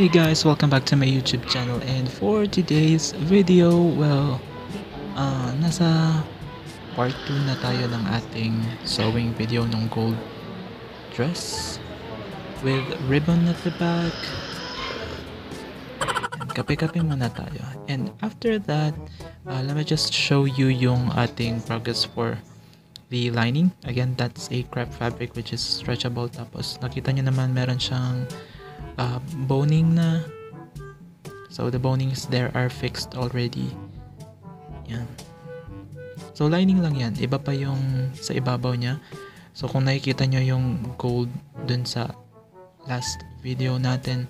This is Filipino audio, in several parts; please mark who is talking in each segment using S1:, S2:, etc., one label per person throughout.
S1: Hey guys, welcome back to my YouTube channel and for today's video, well, uh, nasa part 2 na tayo ng ating sewing video ng gold dress with ribbon at the back. Kape-kape muna tayo. And after that, uh, let me just show you yung ating progress for the lining. Again, that's a crepe fabric which is stretchable. Tapos nakita nyo naman meron siyang uh, boning na. So the bonings there are fixed already. Yan. So lining lang yan. Iba pa yung sa ibabaw niya. So kung nakikita nyo yung gold dun sa last video natin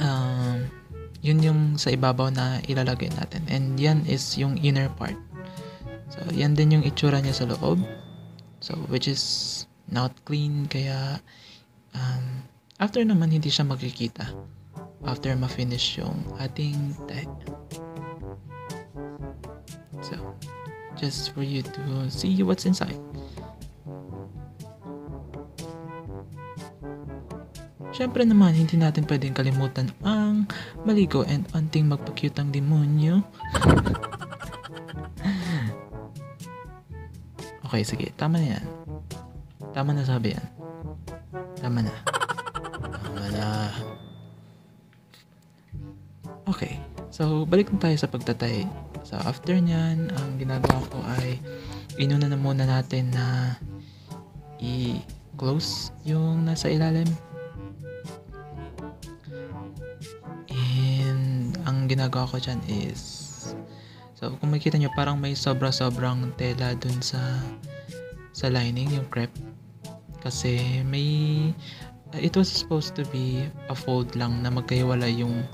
S1: um, yun yung sa ibabaw na ilalagay natin. And yan is yung inner part. So yan din yung itsura niya sa loob. So which is not clean. Kaya um, After naman, hindi siya magkikita. After ma-finish yung ating tag. So, just for you to see what's inside. Siyempre naman, hindi natin pwedeng kalimutan ang maligo and anting magpakyut ang demonyo. okay, sige. Tama na yan. Tama na sabi yan. Tama na. Wala. Okay. So, balik na tayo sa pagtatay. So, after nyan, ang ginagawa ko ay inuna na muna natin na i-close yung nasa ilalim. And, ang ginagawa ko dyan is So, kung makikita nyo, parang may sobra-sobrang tela dun sa sa lining, yung crepe. Kasi may it was supposed to be a fold lang na magkahiwala yung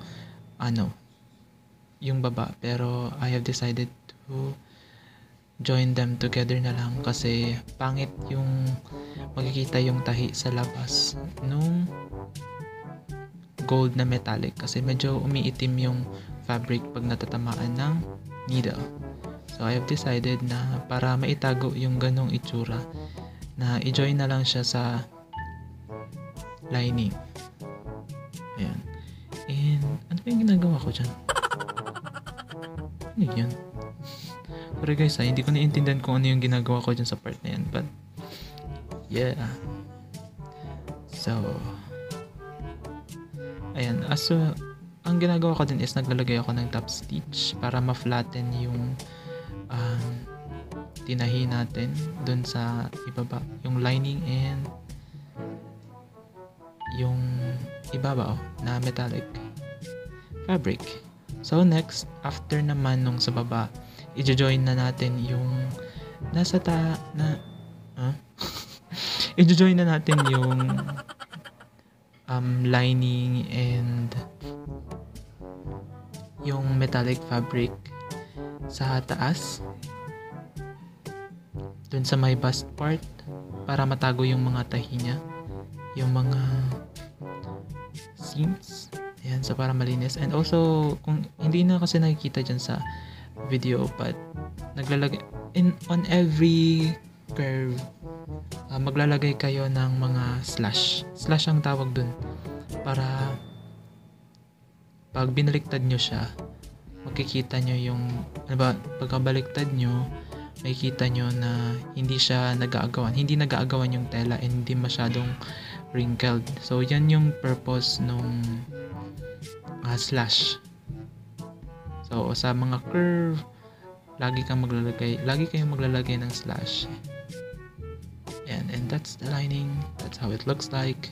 S1: ano yung baba. Pero I have decided to join them together na lang kasi pangit yung magkikita yung tahi sa labas nung gold na metallic. Kasi medyo umiitim yung fabric pag natatamaan ng needle. So I have decided na para maitago yung ganong itsura na i-join na lang siya sa lining. Ayan. And, ano pa yung ginagawa ko dyan? Ano yun? Sorry guys ha, hindi ko naiintindihan kung ano yung ginagawa ko dyan sa part na yan. But, yeah. So, ayan. As uh, ang ginagawa ko din is naglalagay ako ng top stitch para ma-flatten yung um, tinahi natin dun sa ibaba. Yung lining and yung ibabaw na metallic fabric. So next, after naman nung sa baba, i-join na natin yung nasa ta na huh? i-join na natin yung um, lining and yung metallic fabric sa taas dun sa may bust part para matago yung mga tahi niya yung mga seams. Ayan, so para malinis. And also, kung hindi na kasi nakikita dyan sa video, but naglalagay, in, on every curve, uh, maglalagay kayo ng mga slash. Slash ang tawag dun. Para pag binaliktad nyo siya, makikita nyo yung, ano ba, pagkabaliktad nyo, makikita nyo na hindi siya nag-aagawan. Hindi nag-aagawan yung tela and hindi masyadong wrinkled. So, yan yung purpose nung uh, slash. So, sa mga curve, lagi kang maglalagay, lagi kayong maglalagay ng slash. Yan, and that's the lining. That's how it looks like.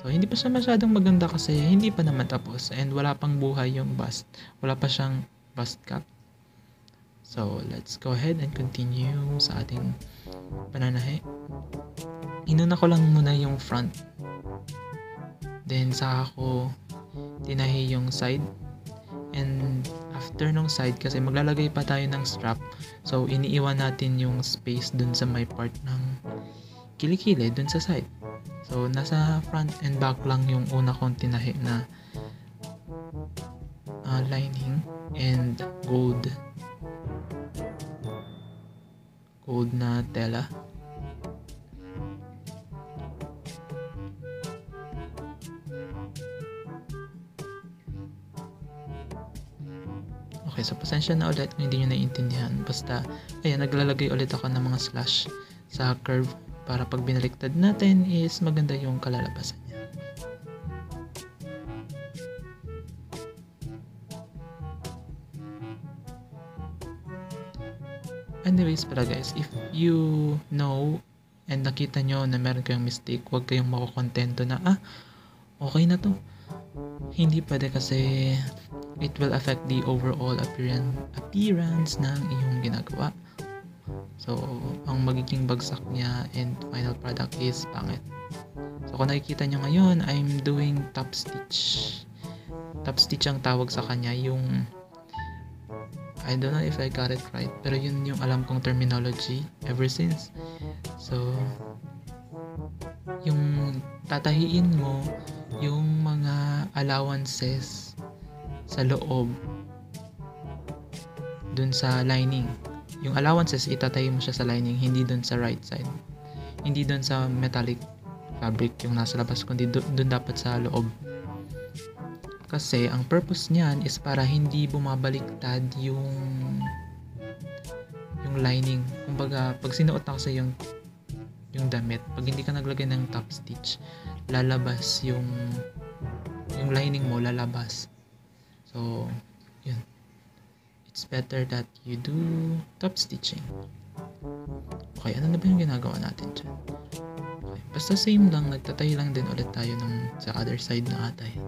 S1: So, hindi pa siya masyadong maganda kasi hindi pa naman tapos and wala pang buhay yung bust. Wala pa siyang bust cap. So, let's go ahead and continue sa ating pananahe inuna ko lang muna yung front. Then, saka ko tinahi yung side. And after nung side, kasi maglalagay pa tayo ng strap. So, iniiwan natin yung space dun sa may part ng kilikili dun sa side. So, nasa front and back lang yung una kong tinahi na uh, lining and gold gold na tela. Okay, so pasensya na ulit kung hindi nyo naiintindihan. Basta, ayan, naglalagay ulit ako ng mga slash sa curve para pag binaliktad natin is maganda yung kalalabasan niya. Anyways pala guys, if you know and nakita nyo na meron kayong mistake, huwag kayong makukontento na, ah, okay na to. Hindi pwede kasi it will affect the overall appearance, appearance ng iyong ginagawa. So, ang magiging bagsak niya and final product is pangit. So, kung nakikita nyo ngayon, I'm doing top stitch. Top stitch ang tawag sa kanya, yung I don't know if I got it right, pero yun yung alam kong terminology ever since. So, yung tatahiin mo yung mga allowances sa loob dun sa lining. Yung allowances, itatahi mo siya sa lining, hindi dun sa right side. Hindi dun sa metallic fabric yung nasa labas, kundi dun, dun dapat sa loob. Kasi ang purpose niyan is para hindi bumabaliktad yung yung lining. Kumbaga, pag sinuot na kasi yung yung damit, pag hindi ka naglagay ng top stitch, lalabas yung yung lining mo lalabas. So, yun. It's better that you do top stitching. Okay, ano na ba yung ginagawa natin dyan? Okay, basta same lang, nagtatay lang din ulit tayo ng sa other side na ata yan.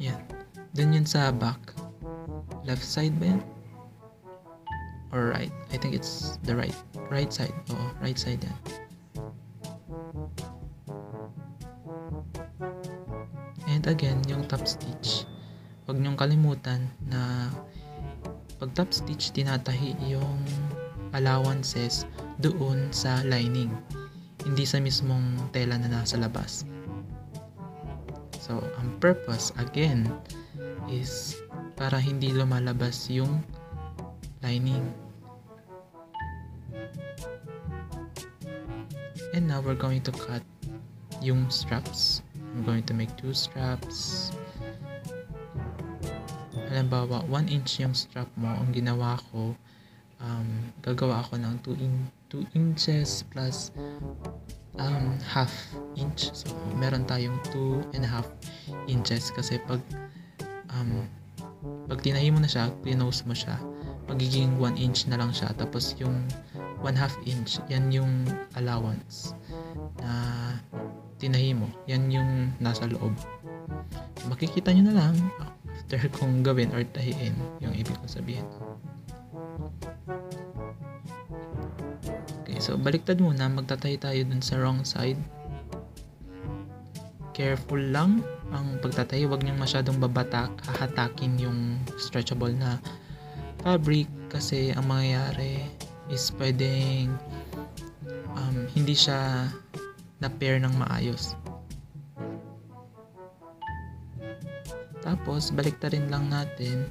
S1: Yan. Yun sa back. Left side ba yan? Or right? I think it's the right. Right side. Oo, right side yan. And again, yung top stitch. Huwag niyong kalimutan na pag top stitch, tinatahi yung allowances doon sa lining. Hindi sa mismong tela na nasa labas. So, ang purpose, again, is para hindi lumalabas yung lining. And now we're going to cut yung straps. I'm going to make two straps. Halimbawa, 1 inch yung strap mo. Ang ginawa ko, um, gagawa ako ng 2 in 2 inches plus um, half inch. So, meron tayong 2 and a half inches kasi pag um, pag tinahi mo na siya, pinose mo siya, magiging 1 inch na lang siya. Tapos yung 1 half inch, yan yung allowance na tinahi mo. Yan yung nasa loob. Makikita nyo na lang after kung gawin or tahiin yung ibig kong sabihin. Okay, so baliktad muna. Magtatahi tayo dun sa wrong side. Careful lang ang pagtatahi. Huwag niyong masyadong babatak, hahatakin yung stretchable na fabric kasi ang mangyayari is pwedeng um, hindi siya na pair ng maayos. Tapos, baliktarin lang natin.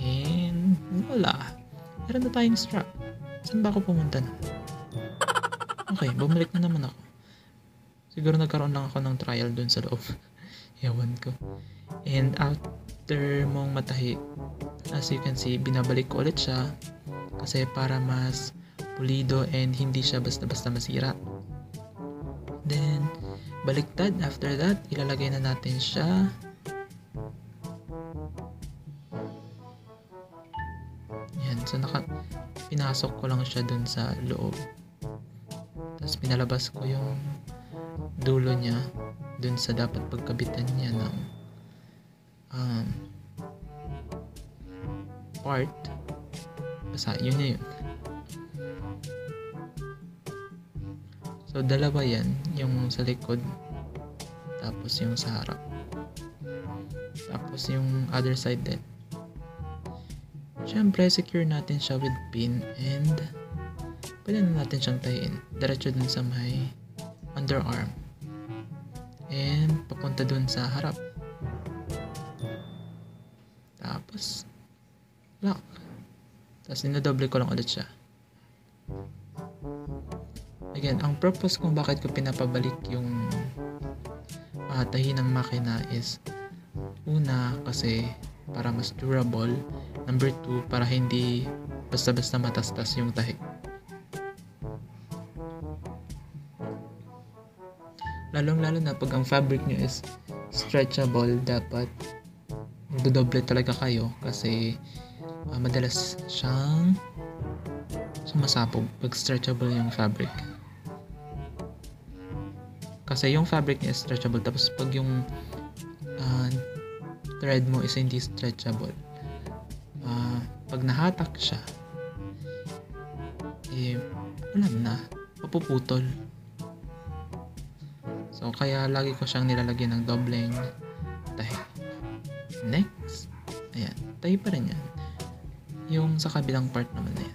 S1: And, wala. Meron na tayong strap. Saan ba ako pumunta na? Okay, bumalik na naman ako. Siguro nagkaroon lang ako ng trial dun sa loob. Ewan ko. And after mong matahi, as you can see, binabalik ko ulit siya kasi para mas pulido and hindi siya basta-basta masira. Then, baliktad. After that, ilalagay na natin siya. Yan. So, naka, pinasok ko lang siya dun sa loob. Tapos, pinalabas ko yung dulo niya dun sa dapat pagkabitan niya ng um, part. Basta, yun na yun. So, dalawa yan. Yung sa likod. Tapos yung sa harap. Tapos yung other side din. Siyempre, secure natin siya with pin and pwede na natin siyang tayin. Diretso dun sa may underarm. And papunta dun sa harap. Tapos, lock. Tapos, dinodoble ko lang ulit siya. Again, ang purpose kung bakit ko pinapabalik yung uh, tahi ng makina is una kasi para mas durable. Number two, para hindi basta-basta matastas yung tahi. Lalong-lalo na pag ang fabric nyo is stretchable, dapat dodoble talaga kayo kasi uh, madalas siyang sumasabog pag stretchable yung fabric. Kasi yung fabric niya is stretchable tapos pag yung uh, thread mo is hindi stretchable, uh, pag nahatak siya, eh, alam na, mapuputol. So, kaya lagi ko siyang nilalagyan ng dobleng tahi. Next. Ayan. Tahi pa rin yan. Yung sa kabilang part naman na yan.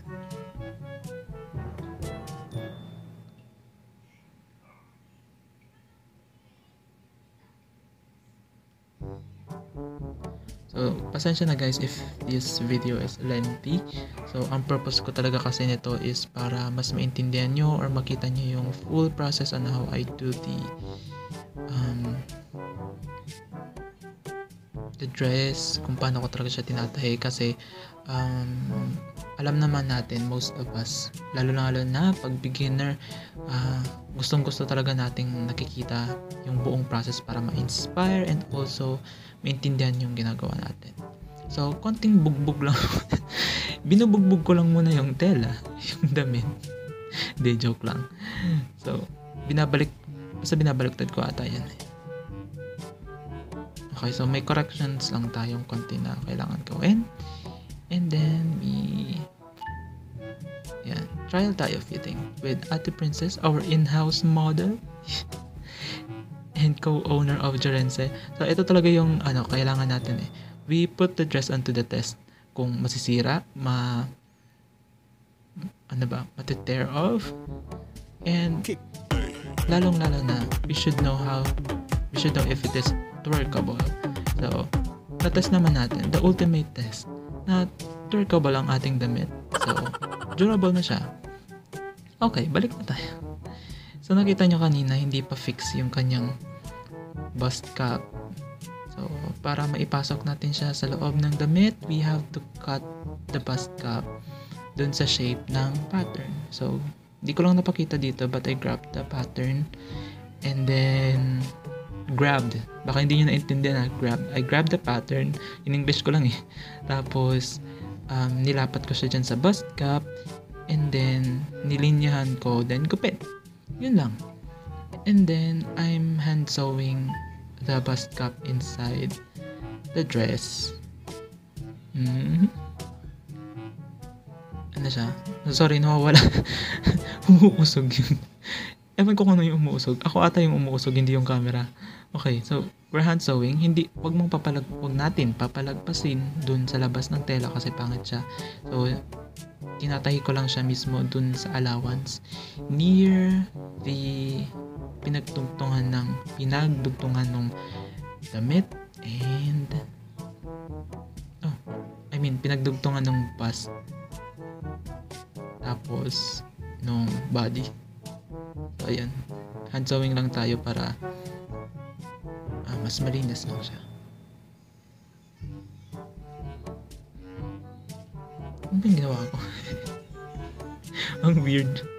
S1: So, pasensya na guys if this video is lengthy. So, ang purpose ko talaga kasi nito is para mas maintindihan nyo or makita nyo yung full process on how I do the um, the dress, kung paano ko talaga siya tinatahi kasi um, alam naman natin, most of us, lalo na lalo na pag beginner, uh, gustong gusto talaga nating nakikita yung buong process para ma-inspire and also maintindihan yung ginagawa natin. So, konting bugbog lang. Binubugbog ko lang muna yung tela, yung damit. Hindi, joke lang. So, binabalik, basta binabaliktad ko ata yan. Okay, so may corrections lang tayong konti na kailangan gawin. And then, we... Yan. Trial tayo fitting with Ate Princess, our in-house model. co-owner of Jorense. So, ito talaga yung ano, kailangan natin eh. We put the dress onto the test. Kung masisira, ma... Ano ba? Matitear off. And lalong-lalo na, we should know how, we should know if it is twerkable. So, na-test naman natin, the ultimate test, na twerkable ang ating damit. So, durable na siya. Okay, balik na tayo. So nakita nyo kanina, hindi pa fix yung kanyang bust cap. So para maipasok natin siya sa loob ng damit, we have to cut the bust cap dun sa shape ng pattern. So, hindi ko lang napakita dito but I grabbed the pattern and then grabbed. Baka hindi nyo naintindihan na grab. I grabbed the pattern. In English ko lang eh. Tapos, um, nilapat ko siya dyan sa bust cap and then nilinyahan ko then gupit. Yun lang. And then, I'm hand sewing the bust cap inside the dress. Mm. Ano siya? Sorry, nawawala. umuusog yun. Ewan ko kung ano yung umuusog. Ako ata yung umuusog, hindi yung camera. Okay, so we're hand sewing. Hindi, wag mong papalag, wag natin papalagpasin dun sa labas ng tela kasi pangit siya. So, tinatahi ko lang siya mismo dun sa allowance near the pinagtungtungan ng pinagdugtungan ng damit and oh, I mean pinagdugtungan ng bus tapos nung body so ayan hand sewing lang tayo para uh, mas malinis lang siya Ano ba ginawa ko? Ang weird.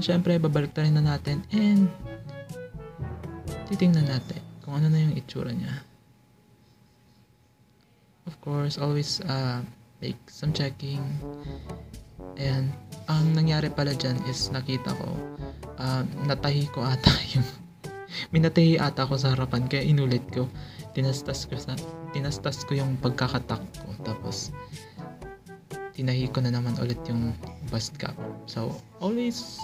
S1: Nyan, syempre babalik rin na natin and titingnan natin kung ano na yung itsura niya of course, always uh, make some checking. And ang nangyari pala dyan is nakita ko, uh, natahi ko ata yung, minatahi ata ako sa harapan kaya inulit ko. Tinastas ko sa, tinastas ko yung pagkakatak ko. Tapos, tinahi ko na naman ulit yung bust cap. So, always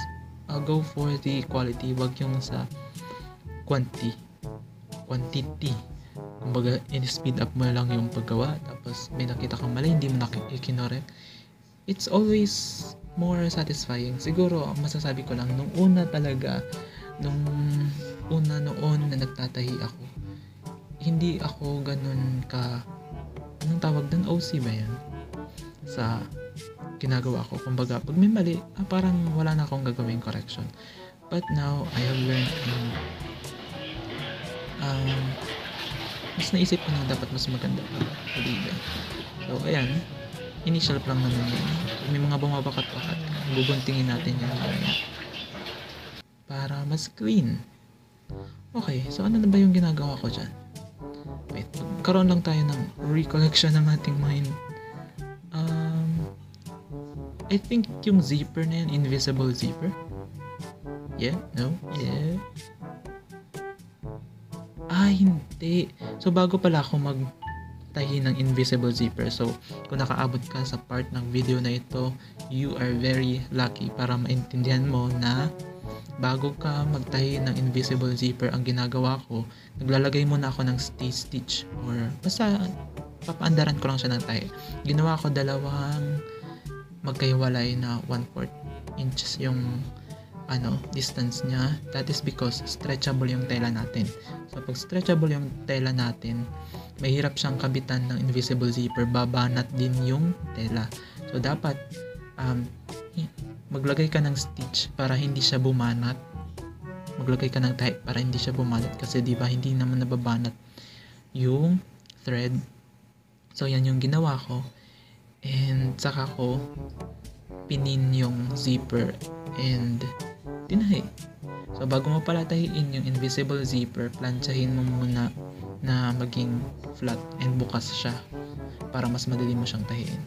S1: uh, go for the quality, wag yung sa quantity. Quantity kumbaga in-speed up mo lang yung paggawa tapos may nakita kang mali hindi mo nakikinorek it's always more satisfying. Siguro, masasabi ko lang, nung una talaga, nung una noon na nagtatahi ako, hindi ako ganun ka, anong tawag doon? OC ba yan? Sa ginagawa ko. Kumbaga, pag may mali, ah, parang wala na akong gagawing correction. But now, I have learned to um, mas naisip ko na dapat mas maganda pa Olive. So, ayan. Initial lang naman yun. May mga bumabakat-bakat, bubuntingin natin yan mamaya. Para mas clean. Okay, so ano na ba yung ginagawa ko dyan? Wait, karoon lang tayo ng recollection ng ating mind. I think yung zipper na yun, invisible zipper. Yeah? No? Yeah? Ah, hindi. So, bago pala ako magtahi ng invisible zipper. So, kung nakaabot ka sa part ng video na ito, you are very lucky para maintindihan mo na bago ka magtahi ng invisible zipper, ang ginagawa ko, naglalagay muna ako ng stay stitch or basta papaandaran ko lang siya ng tahi. Ginawa ko dalawang magkahiwalay na 1/4 inches yung ano, distance niya. That is because stretchable yung tela natin. So, pag stretchable yung tela natin, mahirap siyang kabitan ng invisible zipper. Babanat din yung tela. So, dapat um, maglagay ka ng stitch para hindi siya bumanat. Maglagay ka ng tape para hindi siya bumanat kasi di ba hindi naman nababanat yung thread. So, yan yung ginawa ko. And saka ko pinin yung zipper and tinahi. So, bago mo pala tahiin yung invisible zipper, planchahin mo muna na maging flat and bukas siya para mas madali mo siyang tahiin.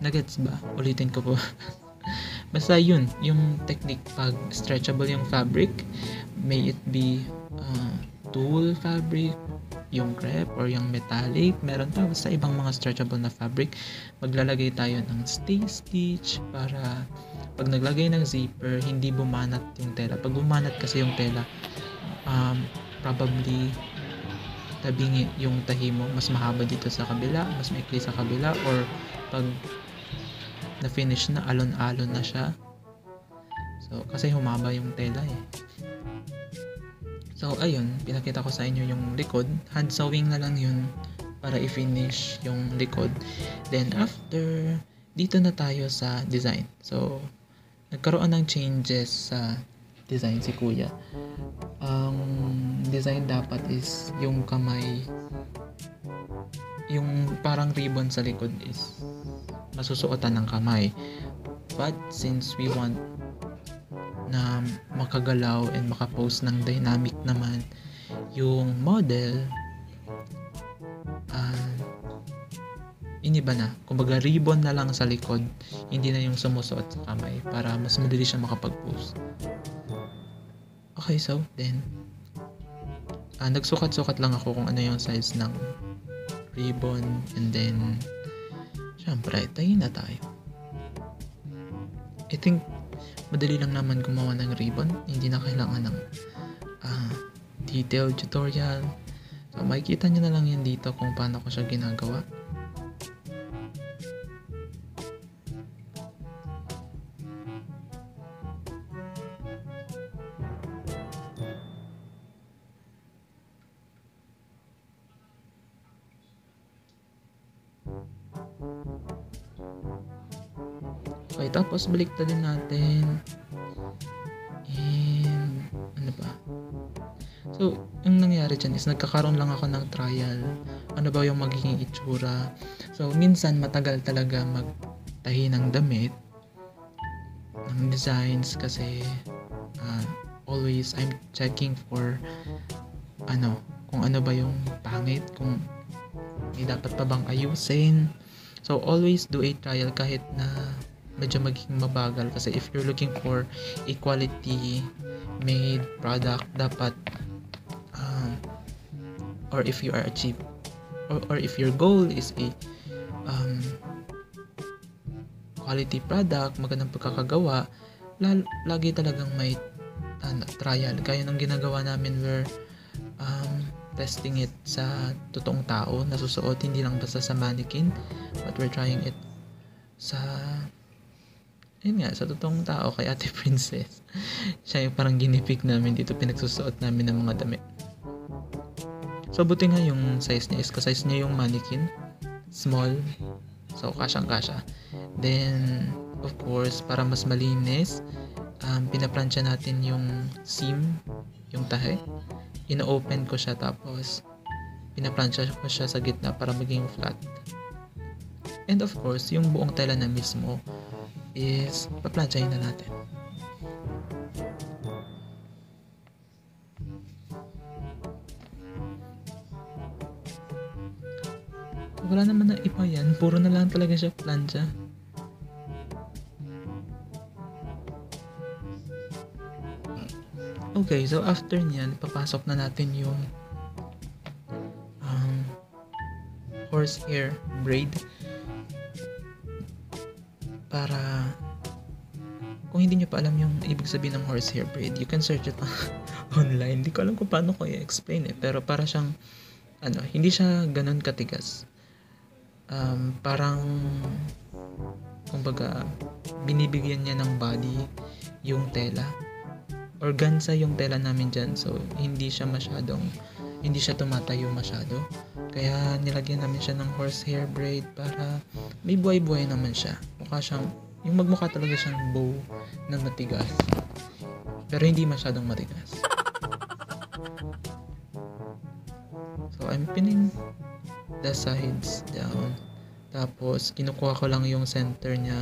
S1: Nagets ba? Ulitin ko po. Basta yun, yung technique pag stretchable yung fabric, may it be uh, tulle fabric, yung crepe or yung metallic, meron pa sa ibang mga stretchable na fabric, maglalagay tayo ng stay stitch para pag naglagay ng zipper, hindi bumanat yung tela. Pag bumanat kasi yung tela, um, probably tabingi yung tahi mo, mas mahaba dito sa kabila, mas maikli sa kabila, or pag na-finish na, alon-alon na siya. So, kasi humaba yung tela eh. So, ayun, pinakita ko sa inyo yung likod. Hand sewing na lang yun para i-finish yung likod. Then, after, dito na tayo sa design. So, nagkaroon ng changes sa design si kuya. Ang design dapat is yung kamay yung parang ribbon sa likod is masusuotan ng kamay. But since we want na makagalaw and makapose ng dynamic naman yung model uh, iniba na. Kumbaga, ribbon na lang sa likod, hindi na yung sumusuot sa kamay para mas madali siya makapag-post. Okay, so, then, uh, nagsukat-sukat lang ako kung ano yung size ng ribbon and then, syempre, tayo na tayo. I think, madali lang naman gumawa ng ribbon. Hindi na kailangan ng uh, detailed tutorial. So, makikita nyo na lang yan dito kung paano ko siya ginagawa. Tapos baliktadin natin. And, ano ba? So, yung nangyari dyan is nagkakaroon lang ako ng trial. Ano ba yung magiging itsura. So, minsan matagal talaga magtahi ng damit ng designs kasi uh, always I'm checking for ano, kung ano ba yung pangit, kung may dapat pa bang ayusin. So, always do a trial kahit na medyo magiging mabagal kasi if you're looking for a quality made product dapat um, or if you are achieve or, or if your goal is a um, quality product magandang pagkakagawa lal, lagi talagang may uh, trial. Gaya ng ginagawa namin where um, testing it sa totoong tao nasusuot hindi lang basta sa mannequin but we're trying it sa yun nga, sa totoong tao kay Ate Princess. Siya yung parang ginipig namin dito, pinagsusuot namin ng mga damit. So, buti nga yung size niya is ka-size niya yung mannequin. Small. So, kasyang-kasya. Then, of course, para mas malinis, um, pinaplansya natin yung seam, yung tahe. Ino-open ko siya tapos pinaplansya ko siya sa gitna para maging flat. And of course, yung buong tela na mismo is paplansyahin na natin. Wala naman na iba yan. Puro na lang talaga siya plansya. Okay, so after niyan, papasok na natin yung um, horsehair braid para kung hindi nyo pa alam yung ibig sabihin ng horsehair braid, you can search it online. Hindi ko alam kung paano ko i-explain eh. Pero para siyang, ano, hindi siya ganun katigas. Um, parang, kumbaga, binibigyan niya ng body yung tela. Organza yung tela namin dyan. So, hindi siya masyadong, hindi siya tumatayo masyado. Kaya nilagyan namin siya ng horsehair braid para may buhay-buhay naman siya. Mukha siyang, yung magmukha talaga siyang bow na matigas. Pero hindi masyadong matigas. So, I'm pinning the sides down. Tapos, kinukuha ko lang yung center niya.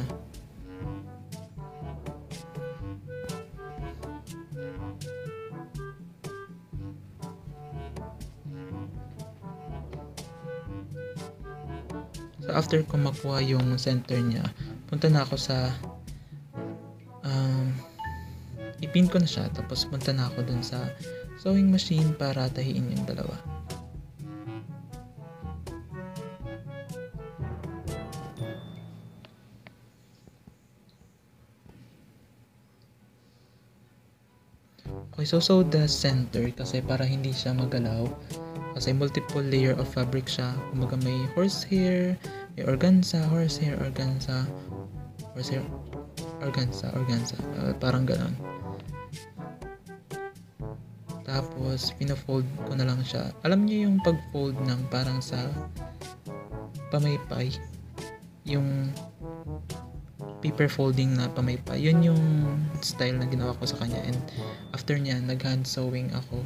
S1: So, after ko makuha yung center niya, punta na ako sa um, ipin ko na siya tapos punta na ako dun sa sewing machine para tahiin yung dalawa. Okay, so sew the center kasi para hindi siya magalaw. Kasi multiple layer of fabric siya. Kumaga may horsehair, organza, horsehair, organza, horsehair, organza, organza. Uh, parang ganon. Tapos, pina-fold ko na lang siya. Alam niyo yung pag-fold ng parang sa pamaypay. Yung paper folding na pamaypay. Yun yung style na ginawa ko sa kanya. And after niya, nag-hand sewing ako.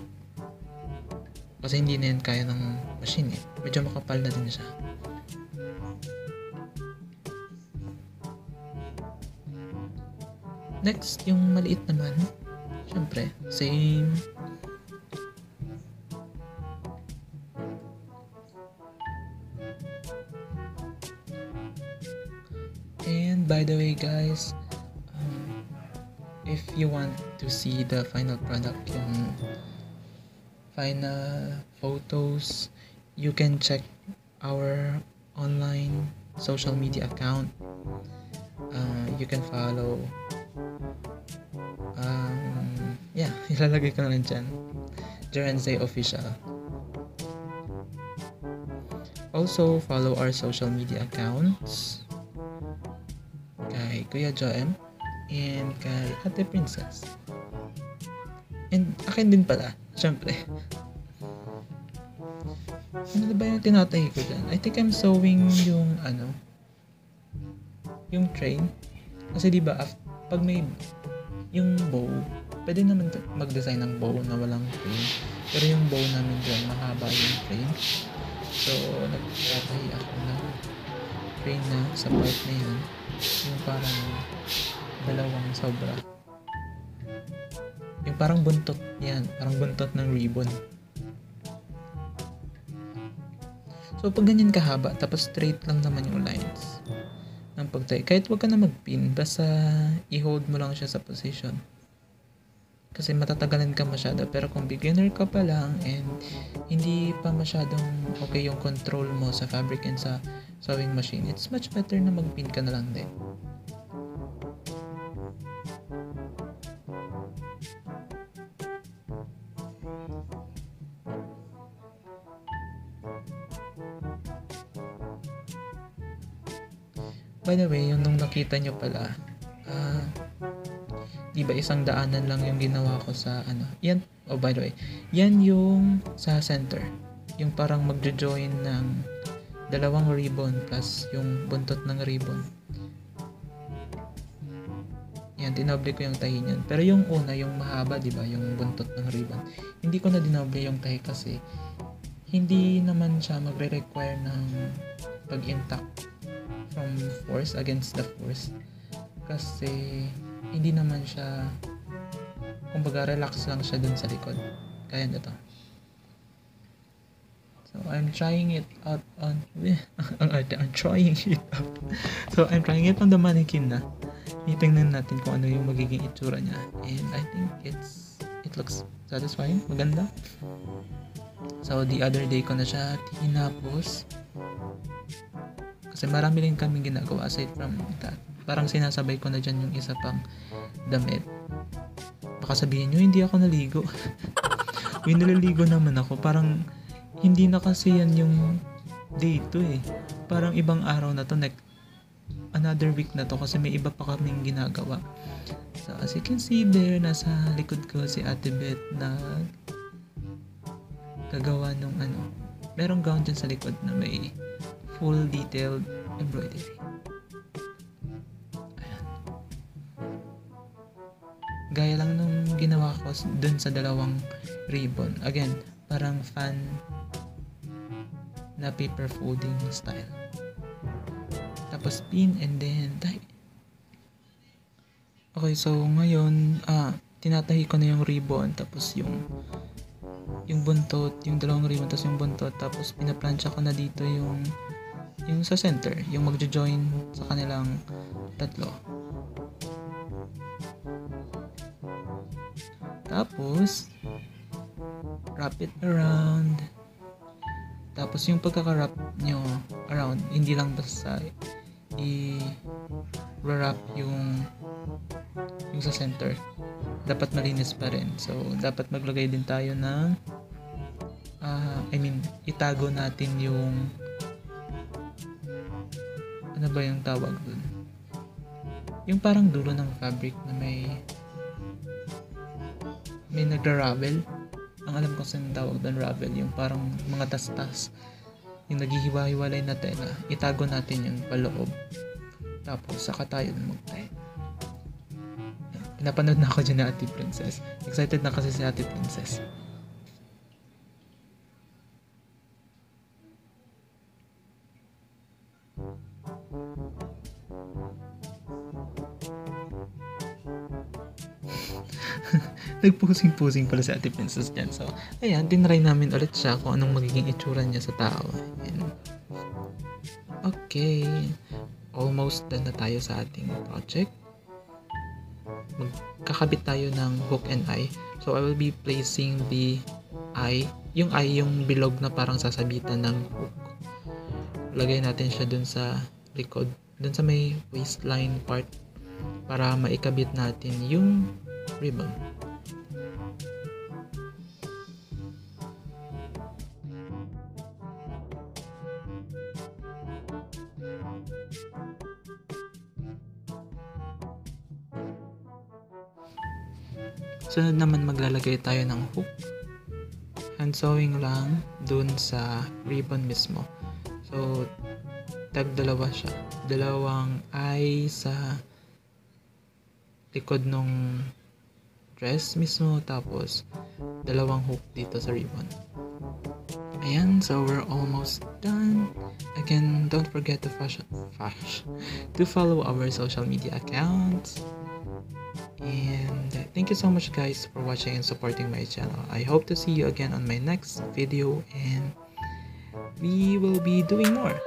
S1: Kasi hindi na yan kaya ng machine eh. Medyo makapal na din siya. Next, yung maliit naman. Siyempre, same. And by the way guys, um, if you want to see the final product, yung final photos, you can check our online social media account. Uh, you can follow. Ilalagay ko na lang dyan. Jerenze Official. Also, follow our social media accounts kay Kuya Joem and kay Ate Princess. And akin din pala, syempre. Ano ba yung tinatahi ko dyan? I think I'm sewing yung ano, yung train. Kasi di ba pag may yung bow, pwede naman mag-design ng bow na walang train. Pero yung bow namin dyan, mahaba yung train. So, nagtatahi ako ng train na sa part na yun. Yung parang dalawang sobra. Yung parang buntot yan. Parang buntot ng ribbon. So, pag ganyan kahaba, tapos straight lang naman yung lines ng pagtay. Kahit wag ka na magpin, basta i-hold mo lang siya sa position. Kasi matatagalan ka masyado. Pero kung beginner ka pa lang and hindi pa masyadong okay yung control mo sa fabric and sa sewing machine, it's much better na magpin ka na lang din. by the way, yung nung nakita nyo pala, di ba isang daanan lang yung ginawa ko sa ano, yan, oh by the way, yan yung sa center, yung parang magjo-join ng dalawang ribbon plus yung buntot ng ribbon. Yan, dinoble ko yung tahi niyan. Pero yung una, yung mahaba, di ba? Yung buntot ng ribbon. Hindi ko na dinoble yung tahi kasi hindi naman siya magre-require ng pag-intact from force against the force. Kasi hindi naman siya kumbaga relax lang siya dun sa likod. Kaya na to. So I'm trying it out on ang I'm trying it out. So I'm trying it on the mannequin na titingnan natin kung ano yung magiging itsura niya. And I think it's it looks satisfying, maganda. So the other day ko na siya tinapos. Kasi marami rin kami ginagawa aside from that. Parang sinasabay ko na dyan yung isa pang damit. Baka sabihin nyo, hindi ako naligo. Uy, naliligo naman ako. Parang hindi na kasi yan yung day to eh. Parang ibang araw na to. Like, another week na to kasi may iba pa kaming ginagawa. So, as you can see there, nasa likod ko si Ate Beth na gagawa nung ano. Merong gown dyan sa likod na may full detailed embroidery. Gaya lang nung ginawa ko dun sa dalawang ribbon. Again, parang fan na paper folding style tapos pin and then tie. Okay, so ngayon, ah, tinatahi ko na yung ribbon, tapos yung yung buntot, yung dalawang ribbon, tapos yung buntot, tapos pinaplansya ko na dito yung yung sa center, yung magjo-join sa kanilang tatlo. Tapos, wrap it around. Tapos yung pagkaka-wrap nyo around, hindi lang basta i-wrap yung yung sa center. Dapat malinis pa rin. So dapat maglagay din tayo ng uh, I mean itago natin yung ano ba yung tawag dun? Yung parang dulo ng fabric na may may nagra-ravel ang alam ko sa tawag doon ravel yung parang mga tas-tas yung naghihiwa-hiwalay na tela, itago natin yung paloob. Tapos, saka tayo mag-tie. Pinapanood na ako dyan na Ate Princess. Excited na kasi si Ate Princess. Nagpusing-pusing pala si Ate Princess dyan. So, ayan, tinry namin ulit siya kung anong magiging itsura niya sa tao. Ayan. Okay. Almost done na tayo sa ating project. Magkakabit tayo ng hook and eye. So, I will be placing the eye. Yung eye, yung bilog na parang sasabitan ng hook. Lagay natin siya dun sa likod. Dun sa may waistline part para maikabit natin yung ribbon. Sunod naman maglalagay tayo ng hook. Hand sewing lang dun sa ribbon mismo. So, tag dalawa siya. Dalawang eye sa likod nung dress mismo tapos dalawang hook dito sa ribbon. Ayan, so we're almost done. Again, don't forget to fashion, fash, to follow our social media accounts. And uh, thank you so much guys for watching and supporting my channel. I hope to see you again on my next video and we will be doing more.